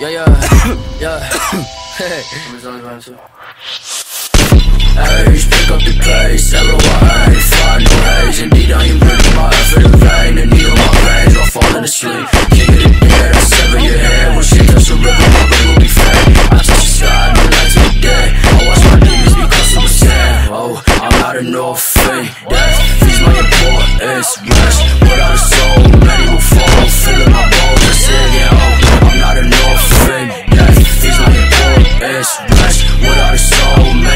Yeah, yeah, yeah. Hey. Age, pick up the pace, L-O-I, find no haze Indeed, I am breathing my effort in vain The needle my veins while falling asleep King of the dead, I sever your head When shit touch the river, my brain will be fed. I touch the sky, no light to the day I watch my demons become super sad. Oh, I'm not an orphan. Death feeds my importance. Rest without a soul So soul.